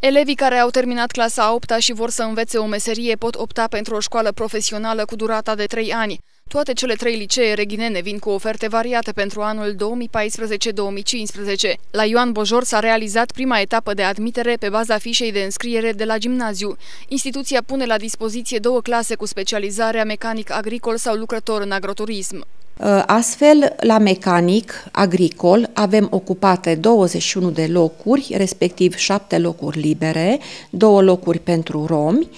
Elevii care au terminat clasa a 8 -a și vor să învețe o meserie pot opta pentru o școală profesională cu durata de 3 ani. Toate cele trei licee reghinene vin cu oferte variate pentru anul 2014-2015. La Ioan Bojor s-a realizat prima etapă de admitere pe baza fișei de înscriere de la gimnaziu. Instituția pune la dispoziție două clase cu specializarea mecanic agricol sau lucrător în agroturism. Uh, astfel, la mecanic agricol avem ocupate 21 de locuri, respectiv 7 locuri libere, 2 locuri pentru romi,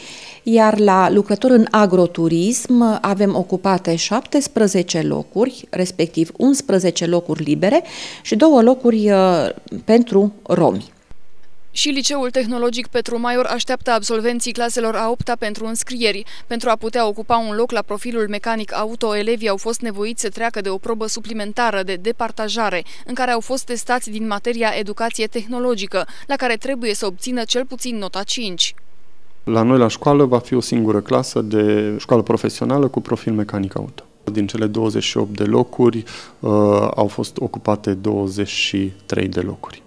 iar la lucrător în agroturism avem ocupate 17 locuri, respectiv 11 locuri libere și 2 locuri uh, pentru romi. Și Liceul Tehnologic Petru Maior așteaptă absolvenții claselor a 8 -a pentru înscrieri. Pentru a putea ocupa un loc la profilul mecanic auto, elevii au fost nevoiți să treacă de o probă suplimentară de departajare, în care au fost testați din materia educație tehnologică, la care trebuie să obțină cel puțin nota 5. La noi la școală va fi o singură clasă de școală profesională cu profil mecanic auto. Din cele 28 de locuri uh, au fost ocupate 23 de locuri.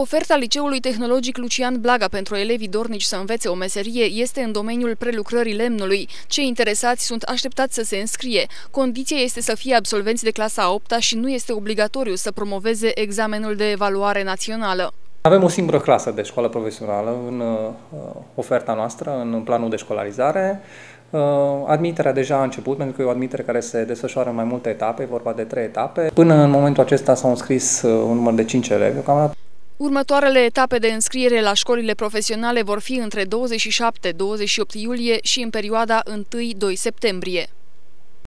Oferta Liceului Tehnologic Lucian Blaga pentru elevii dornici să învețe o meserie este în domeniul prelucrării lemnului. Cei interesați sunt așteptați să se înscrie. Condiția este să fie absolvenți de clasa a 8 -a și nu este obligatoriu să promoveze examenul de evaluare națională. Avem o singură clasă de școală profesională în uh, oferta noastră, în planul de școlarizare. Uh, admiterea deja a început, pentru că e o admitere care se desfășoară în mai multe etape, e vorba de trei etape. Până în momentul acesta s-au înscris uh, un număr de 5 elevi. Deocamdată Următoarele etape de înscriere la școlile profesionale vor fi între 27-28 iulie și în perioada 1-2 septembrie.